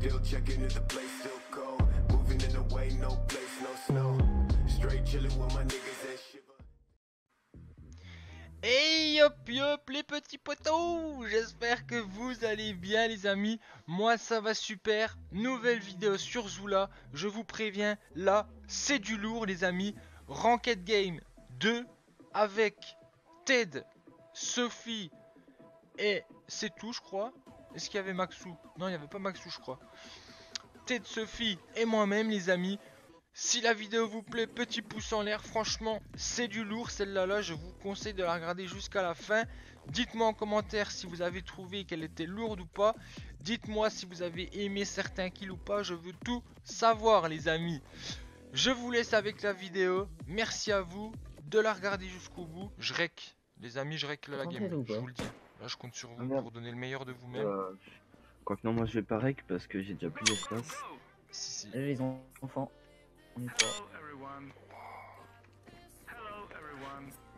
Still. Hey hop hop les petits potos. J'espère que vous allez bien les amis. Moi ça va super. Nouvelle vidéo sur Zula Je vous préviens là c'est du lourd les amis. Ranked Game 2 Avec Ted Sophie Et c'est tout je crois Est-ce qu'il y avait Maxou? Non il n'y avait pas Maxou je crois Ted Sophie et moi-même les amis si la vidéo vous plaît, petit pouce en l'air, franchement c'est du lourd celle-là là, je vous conseille de la regarder jusqu'à la fin. Dites-moi en commentaire si vous avez trouvé qu'elle était lourde ou pas. Dites-moi si vous avez aimé certains kills ou pas, je veux tout savoir les amis. Je vous laisse avec la vidéo, merci à vous de la regarder jusqu'au bout. Je rec, les amis je rec la game, je vous le dis. Là je compte sur vous pour donner le meilleur de vous-même. Euh, Quoique non, moi je vais pas rec parce que j'ai déjà plus d'espace. Si, si. Allez les enfants, on.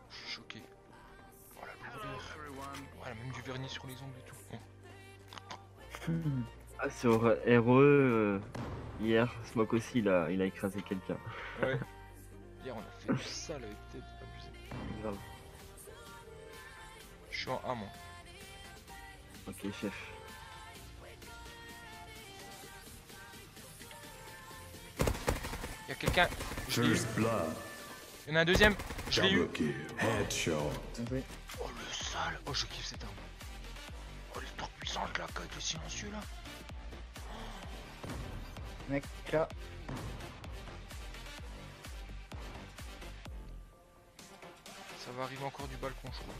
Je suis choqué. Oh la lourdeur. Voilà, même du vernis sur les ongles et tout. Oh. Ah, sur RE, euh, hier, Smoke aussi, il a, il a écrasé quelqu'un. Ouais. Hier on a fait du sale avec Ted, abusé. Grave. Je suis en A moi. Ok, chef. Y'a quelqu'un. Je l'ai eu. Y'en a un deuxième. Je l'ai eu. Headshot. Oh le sale. Oh je kiffe cette arme. Oh elle est trop puissante là, avec le silencieux là. Mec, là, Ça va arriver encore du balcon je crois.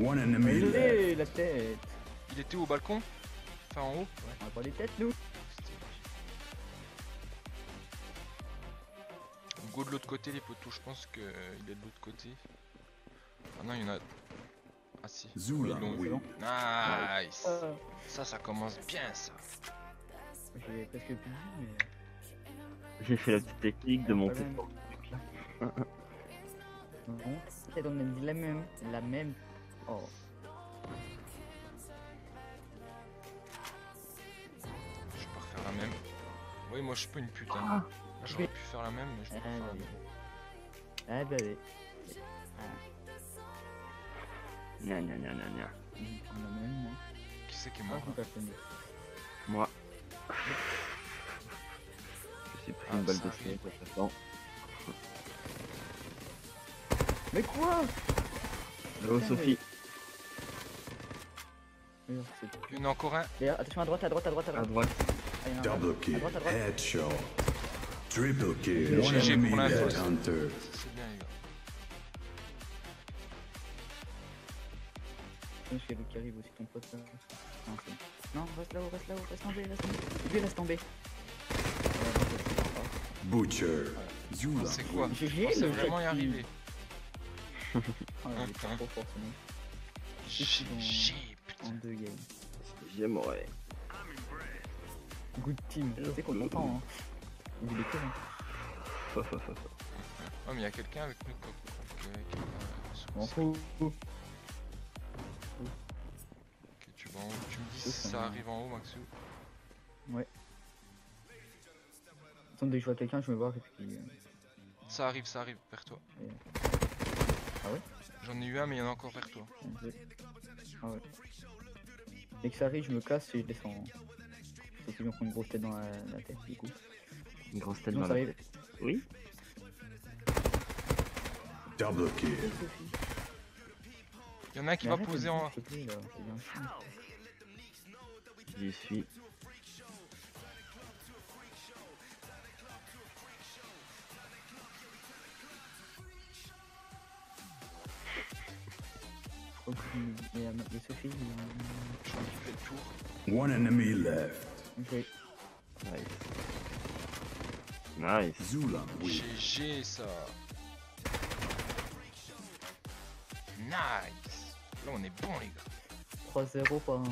One enemy la tête. Il était où, au balcon Enfin en haut Ouais. On va pas les têtes, nous. Go de l'autre côté les poteaux, je pense qu'il est de l'autre côté. Ah non, il y en a. Ah si. Zula win. Nice. Ah, Ça, ça commence bien ça. J'ai presque plus vu, mais. J'ai fait la petite technique de monter. On a dit la même. La même. Oh. Je vais pas refaire la même. Oui, moi je suis pas une pute. Hein. Ah, J'aurais pu faire la même, mais je vais pas Ah, faire la même. Ah, bah oui. Gna gna gna gna gna. La même, moi. Qui c'est qui est Ah, mort je peux pas le Moi. Je suis pris Ah, une balle de attends. Mais quoi? Hello Putain, Sophie. Il y en a encore un. D'ailleurs, attention à droite, à droite, à droite, à À droite. droite. Ah. Double À kill. droite, à droite. Headshot. Triple kill. One GG pour C'est bien, les gars. Je arrive aussi, ton pote là. Non, reste là-haut, reste là-haut, reste en B, reste en B. Lui, reste en B. Butcher. Zula C'est quoi? GG, le vraiment y arriver. Ah, il est trop fort, ce mec. GG, putain. En deux games. J'aimerais. Good team. Sais qu'on t'entend, hein. Il est cool, hein. Fa, fa, fa, fa. Oh, mais il y a quelqu'un avec nous. euh, M'en fous. Ok, tu vas en haut. Tu me dis si ça arrive en haut, Maxou. Attends, dès que je vois quelqu'un, je vais voir et puis. euh, Ça arrive, ça arrive vers toi. Ah ouais J'en ai eu un, mais il y en a encore vers toi. Ah ouais. Dès que ça arrive, je me casse et je descends. Faut que je me une grosse tête dans la, la tête, du coup. Une grosse tête dans ça la arrive. Oui Double kill. Il y en a un qui Mais va arrête, poser en. dit, s'il il y a il y a Sophie, il y a- Je crois qu'il fait le tour. One enemy left. Ok. Nice. Nice. Zula. GG ça. Nice. Là on est bon les gars. 3-0 par 1. Ouais.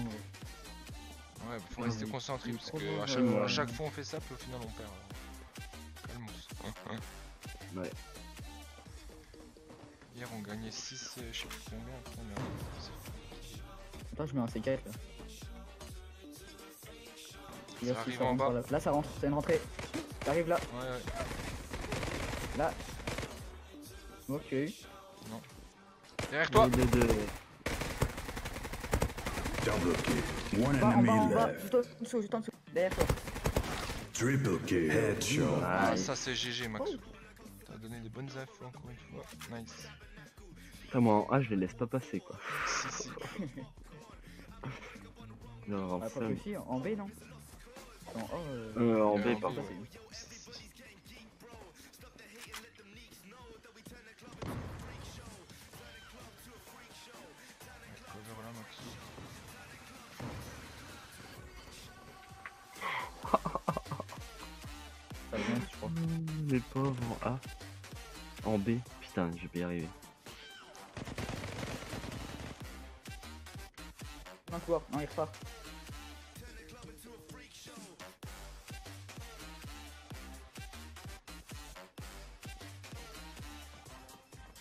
Ouais, faut Ouais, rester concentré parce que bon, à chaque, euh, à chaque fois on fait ça puis au final on perd. euh. Calmos. Ouais. Gagnait 6, je sais plus combien, après on a- Attends, je mets un C4 là. Il y a Ça six, arrive ça en rentre bas. par là. Là, ça rentre, c'est une rentrée. Ça arrive là, Ouais, ouais. là. Ok. Derrière toi. Double kill. One Bas, en enemy bas, en bas, left. juste en dessous, juste en dessous. Derrière toi. Triple kill. Headshot. Ah, ça c'est GG, Max. Oh. T'as donné des bonnes infos encore une fois. Nice. Putain, moi en A, je les laisse pas passer quoi. Si, si. Genre, en Ah, pas aussi, en B, non En A, euh... Euh, en Euh, B, en B. Mmh, Les pauvres en A. En B. Putain, je vais y arriver. Un couloir, non, il repart.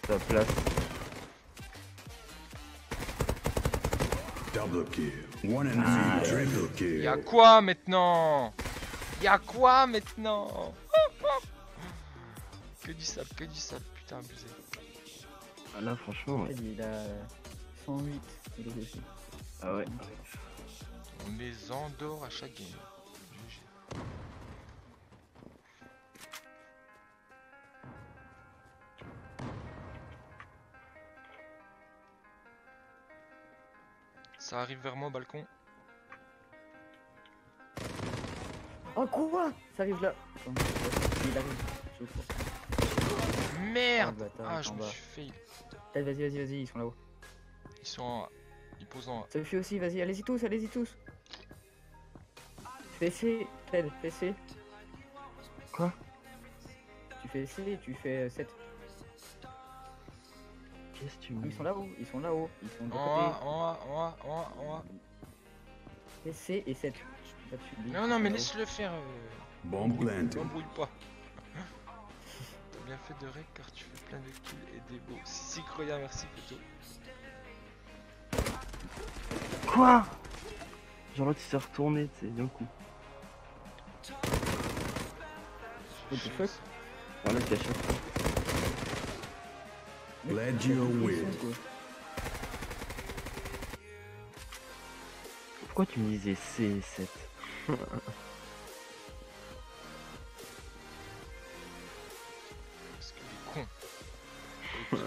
Ça place. Double kill. One enemy. Ah, Triple kill. Y'a quoi maintenant? Y'a quoi maintenant? Que du sable, que du sable, putain abusé. Ah, là, franchement, ouais. Il a 108. Il est aussi. Ah ouais. On les endort à chaque game. Ça arrive vers moi au balcon. Oh quoi Ça arrive là. Il arrive. Merde Ah, Ah, je me suis fail. Allez, Vas-y, vas-y, vas-y, ils sont là-haut. Ils sont en... Ils posent en... Sophie aussi, vas-y, allez-y tous, allez-y tous. Fais C, Ted, fais C. Quoi? Tu fais C, tu fais 7. Qu'est-ce que tu Ah, me ils sont là-haut, ils sont là-haut, ils sont de En côté. en en en en. Fais C et 7. Là, tu dis, Non, ils non, sont mais laisse-le faire. euh, Bomb planted. T'embrouille pas. T'as bien fait de rec car tu fais plein de kills et des beaux. Si, si, Croya, merci plutôt. Quoi? Genre l'autre il s'est retourné, tu sais, d'un coup. What the fuck? Glad. Pourquoi tu me disais C7 Parce qu'il est con.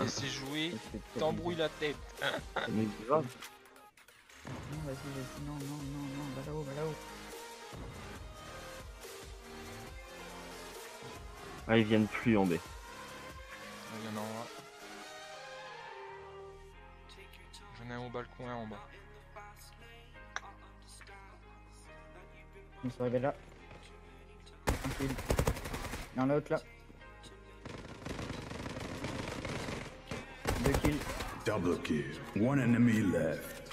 Laisser jouer, t'embrouilles la tête. Mais grave. Non, vas-y, vas-y, non, non, non, non, va là-haut, va là-haut. Ah, ils viennent plus en B. Il y en a en A. J'en ai un au balcon et un en bas. On se réveille là. Tranquille. Il y en a l'autre là. Deux kills. Double kill. One enemy left.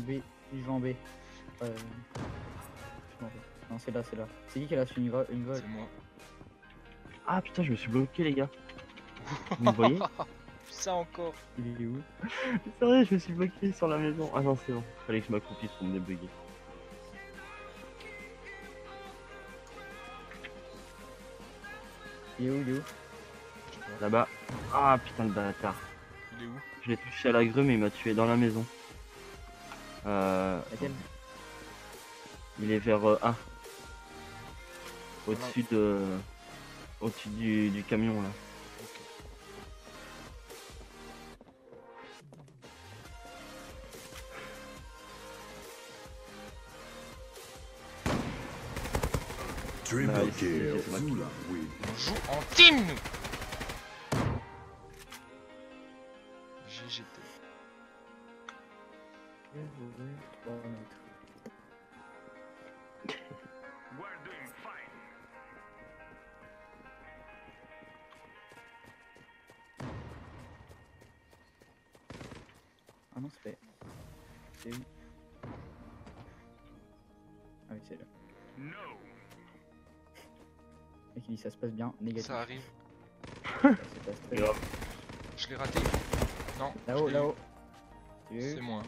B. Je vais en B. Euh... je suis en B. Non, c'est là, c'est là. C'est qui qui a su une, vo- une vol C'est moi. Ah putain, je me suis bloqué, les gars. Vous me voyez Ça encore. Il est où? C'est vrai, je me suis bloqué sur la maison. Ah non, c'est bon. Fallait que je m'accroupisse pour me débugger. Il est où Il est où? Là-bas. Ah putain, le bâtard. Il est où? Je l'ai touché à la grue, mais il m'a tué dans la maison. Euh, Laquelle il est vers euh, A. Au-dessus de. Au-dessus du, du camion là. Zula win. On joue en team nous Je voudrais 3 mètres. Ah non, c'est pas. C'est où Ah oui, c'est là. Mec, il dit ça se passe bien, négatif. Ça arrive. C'est pas stress. Grave. Je l'ai raté. Non. Là-haut, là-haut. C'est moi.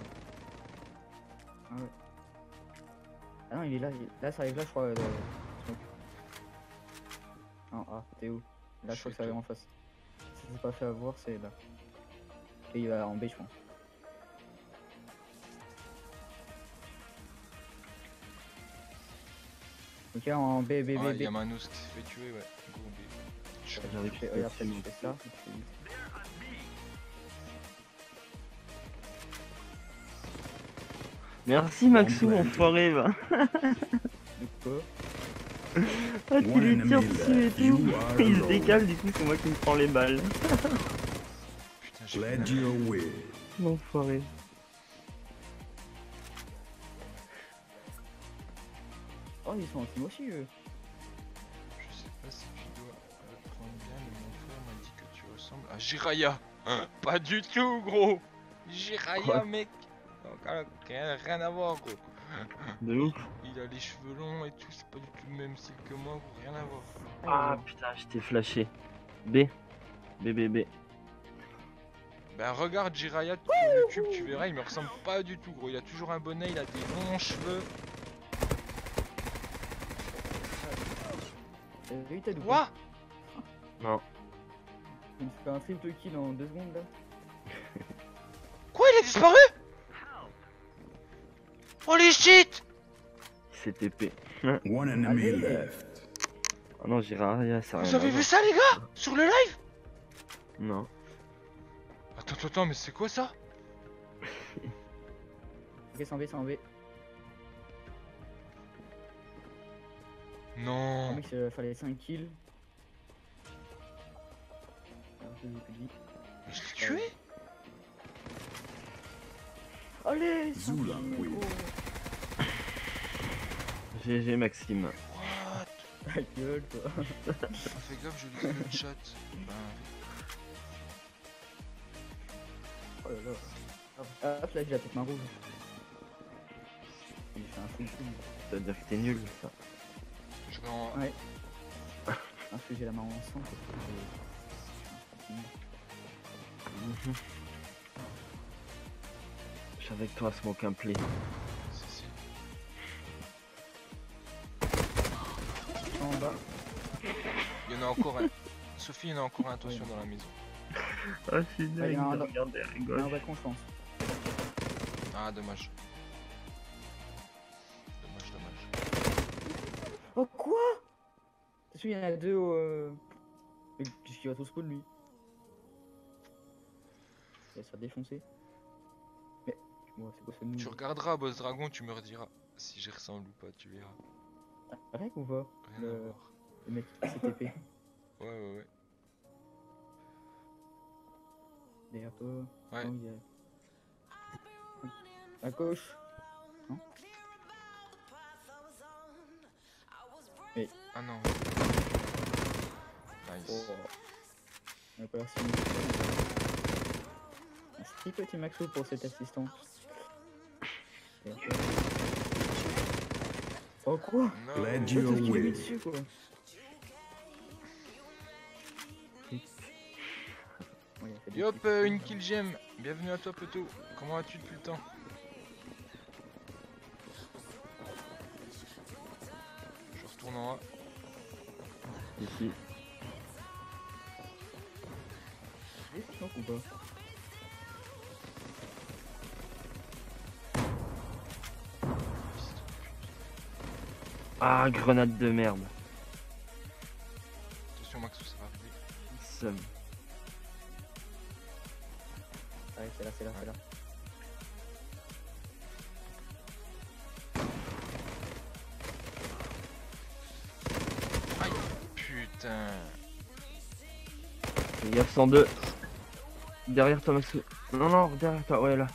Ah non, il est là. il- Là, ça arrive là, je crois. euh. Non, ah, t'es où? Là, Je je crois que ça arrive en face. Si c'est pas fait avoir, c'est là. Et il va en B, je pense. Ok, en B, B, B, Ah, il B. y a Manus qui s'est fait tuer, ouais. Go B. Regarde, ça. Merci Maxou, Bon, enfoiré va. Quoi Ah, tu les tires dessus et tout. Il se décale, du coup, c'est moi qui me prends les balles. Putain. L'enfoiré. Oh, ils sont en team aussi, eux. Je sais pas si tu dois le prendre bien, mais mon frère m'a dit que tu ressembles à Jiraya. Hein, pas du tout, gros. Jiraya, Quoi? mec. Rien, rien à voir, gros. De ouf. Il a les cheveux longs et tout, c'est pas du tout le même style que moi, gros, rien à voir. Ah putain, j'étais flashé. B. B, B, B. Ben regarde Jiraya sur YouTube, tu verras, il me ressemble pas du tout, gros. Il a toujours un bonnet, il a des longs cheveux. Doublé Quoi? Non. Suis fait un triple kill en deux secondes là. Quoi, il a disparu? Holy shit C'est TP. One enemy Allez. left. Oh non, j'irai rien, ça Vous avez vu ça, les gars? Sur le live? Non. Attends, attends, attends, mais c'est quoi ça? Ok, c'est en B. Non Ah, mec, il fallait 5 kills. Je. Mais l'ai tué Allez, Zula win. GG Maxime. What Ta gueule, toi. Fais gaffe, je lis le chat. Ben, Oh là là. Ah, hop, là, j'ai la tête main rouge. Il fait un kill. Ça veut dire que t'es nul, ça. je vais en... Ouais. Parce que j'ai la main en sang. Mhm. Je suis avec toi, Smoke un play. Il y en a encore un. Sophie, il y en a encore un, attention dans la maison. Ah, je suis Ouais, il y en a un regardez, elle Il y a rigole. un balcon, je pense. Ah, dommage. Dommage, dommage. Oh, quoi? T'as su, il y en a deux au. Qu'est-ce qu'il va tout spawn lui Il va se faire défoncer. Mais. Ouais, c'est quoi Tu regarderas, Boss Dragon, tu me rediras si j'y ressemble ou pas, tu verras. Rec ou pas Rien à Le- voir. Le mec CTP. Ouais, ouais, ouais. Derrière toi. Ouais. Non, il y a- À gauche. Ah non. Nice. Oh. On a pas l'air si Merci petit Maxo pour cette assistance. Oh quoi Non. Glad Tout you ce qu'il a mis win. dessus quoi. Euh, une kill gem. Bienvenue à toi, Poto. Comment vas-tu depuis le temps Je retourne en A. Ici. Est-ce qu'il manque ou pas Ah, grenade de merde. Attention, Maxou, ça va arriver. Seum. Ouais, c'est là, c'est là, c'est là. Aïe Putain Fais gaffe 102. Derrière toi, Maxou. Non, non, derrière toi, ouais, là.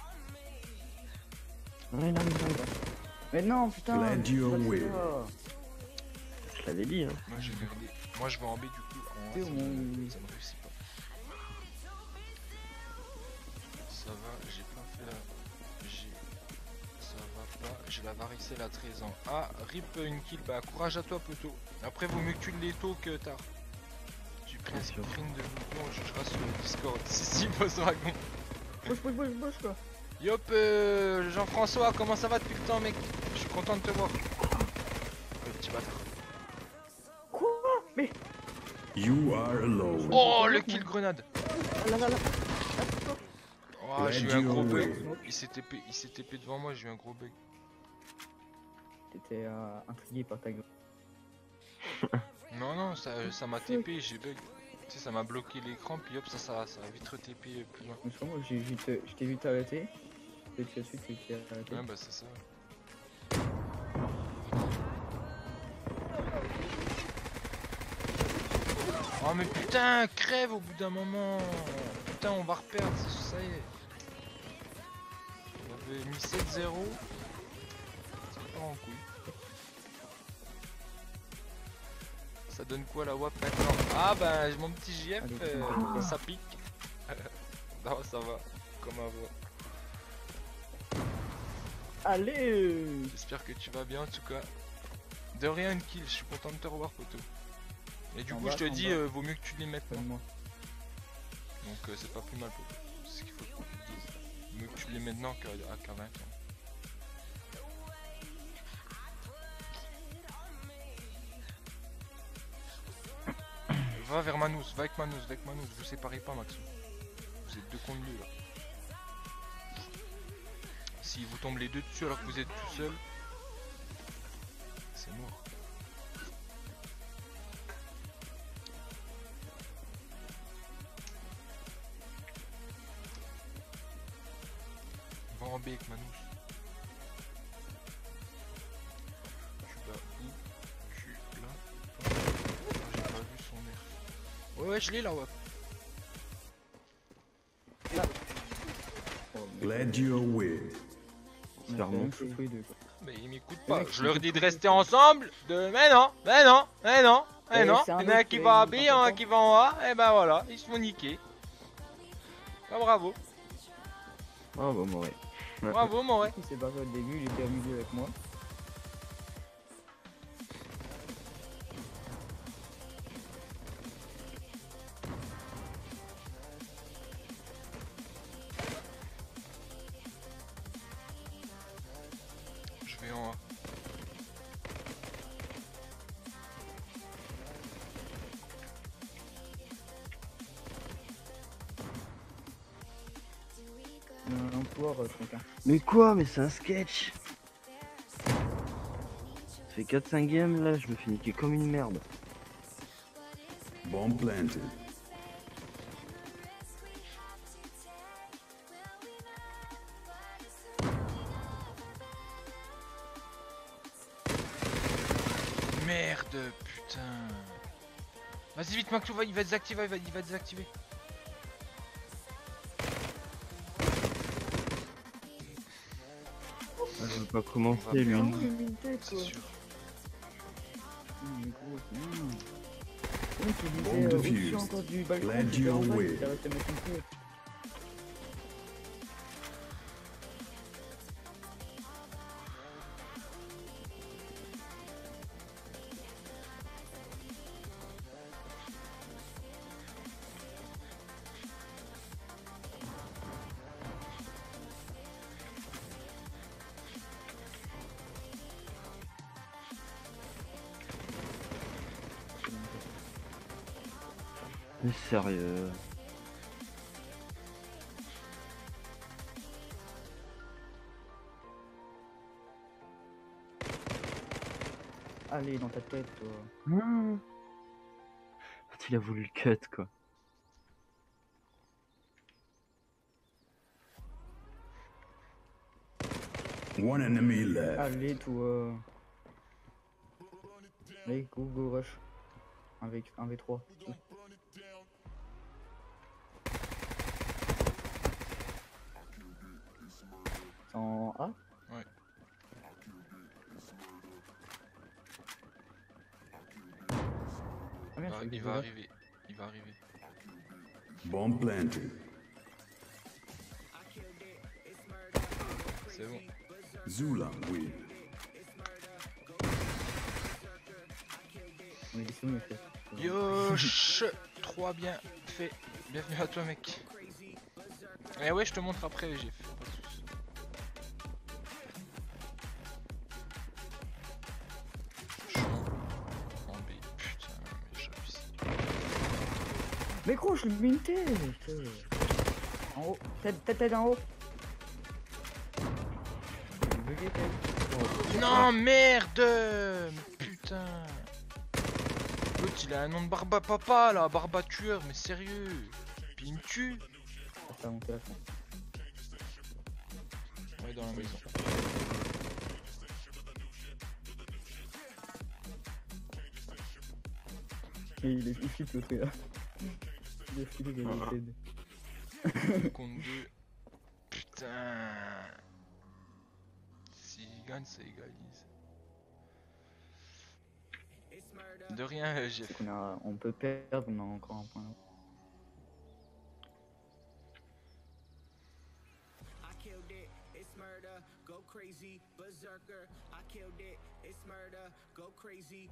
Mais non, putain Glad you. Je l'avais dit, hein. Moi, je vais regarder. Moi, je vais en B du coup. En A, ça, me... ça me réussit pas. Ça va, j'ai pas fait la. J'ai. Ça va pas. J'ai la varicelle à 13 ans. Ah, rip une kill. Bah, courage à toi, poteau. Après, vaut mieux que tu les tôt que tard. Tu un screen de vous, on jugera sur le Discord. Si, si, Boss Dragon. Bouge, bouge, bouge, bouge, quoi. Yop, euh, Jean-François, comment ça va depuis le temps, mec Je suis content de te voir. Oh, le petit bâtard. Quoi Mais. You are alone. Oh, le kill grenade Là, là, là. Oh, j'ai eu un gros bug. Il s'est TP, il s'est TP devant moi, j'ai eu un gros bug. T'étais euh, intrigué par ta gueule. Non, non, ça ça m'a TP, j'ai bug. Tu sais, ça m'a bloqué l'écran, puis hop, ça, ça, ça a vite re-TP plus loin. J'ai je t'ai vu t'arrêter. Et puis ensuite, tu t'es arrêté. Ouais, bah c'est ça. Oh mais putain, crève au bout d'un moment. Putain, on va reperdre, ça, ça y est. On avait mis 7-0. Ça part en couille. Ça donne quoi la WAP maintenant Ah bah mon petit JF, euh, ça pique. non, ça va, comme avant. Allez J'espère que tu vas bien en tout cas. De rien une kill, je suis content de te revoir poteau. Et du En coup bas, je te dis euh, vaut mieux que tu les mettes maintenant. Donc euh, c'est pas plus mal poteau. C'est ce qu'il faut que tu dises. Mieux que tu les maintenant qu'à 20 ans. Va vers Manous, va avec Manous, va avec Manous, vous séparez pas Maxou. Vous êtes deux contre deux là. Si vous tombez deux dessus alors que vous êtes tout seul, c'est mort. Va en B avec Manous. Ouais je l'ai là ouais. Oh, Glad you're with. Mais il m'écoute Le pas. Je leur dis de rester ensemble. De mais non, mais non, mais non, mais Eh, non. Il y en a un qui va à B, il y en a un qui va en A. Et ben voilà, ils se font niquer. Bah, bravo, Ah ouais. Ouais. bravo mon ouais. Il s'est barré au début, il était au milieu avec moi. Un pouvoir, quelqu'un. Mais quoi Mais c'est un sketch Ça fait 4-5 games là, je me fais niquer comme une merde. Bomb planted. Vite Maxou, va- il va désactiver, il va, il va désactiver. Ah, je veux pas commencer va lui. C'est sûr. Gros, Allez, dans ta tête, toi. Ah, Il voulu le cut, quoi. One enemy left. Allez, toi. Allez, go, go, rush. 1v3. En A Ouais. Ah merde, Ah, il va arriver, il va arriver. Bomb planted. C'est bon. Zula win. Yosh 3 bien fait. Bienvenue à toi mec. Et ouais je te montre après les GF. Mais gros, je une tête En haut, tête, tête, tête en haut. Non merde Putain L'autre il a un nom de barba papa là, barba tueur, mais sérieux Puis il me tue ça la fin. Ouais dans la maison. Et il, est, il flippe le truc là. Il est flippé, il est dead. Deux. Contre 2. Putain S'il gagne ça égalise. De rien euh, Jeff. On, a, on peut perdre, on a encore un point. I killed it, it's murder, go crazy, berserker. I killed it, it's murder, go crazy,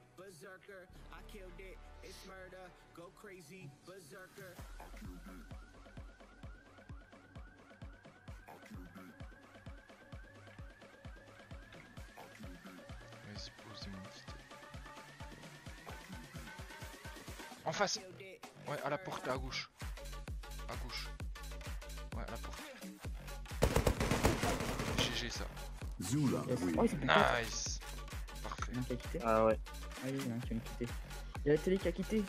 berserker. I killed it, it's murder, go crazy, berserker. I killed it. En face Ouais à la porte à gauche. À gauche. Ouais à la porte. GG ça. Zula. Nice Parfait. Ah ouais. Ah, il y en a un qui vient de quitter. Il y a la télé qui a quitté.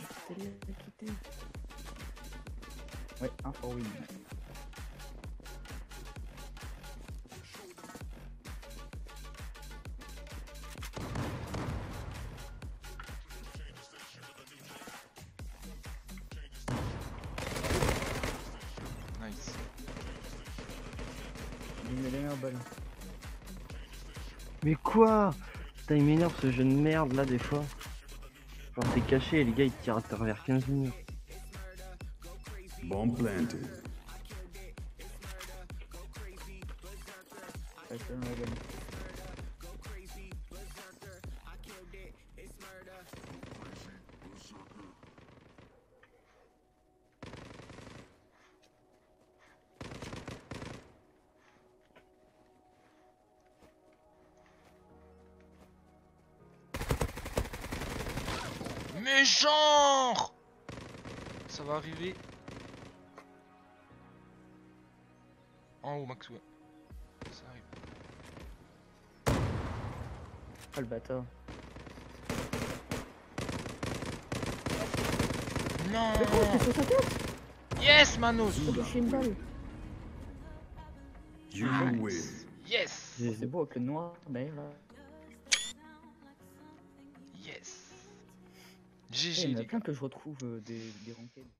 La télé a quitté. Ouais, un for win. Nice. Il met les meilleures balles. Mais quoi? Putain, il m'énerve ce jeu de merde là des fois. Genre c'est caché et les gars ils tirent à travers 15 minutes. Bomb planted. Ouais, genre Ça va arriver. En haut, Max, ouais. Ça arrive. Ah, le bâtard. Non tête Yes, Manos You win. Yes C'est beau avec le noir derrière Il y a plein que je retrouve euh, des, des rankings.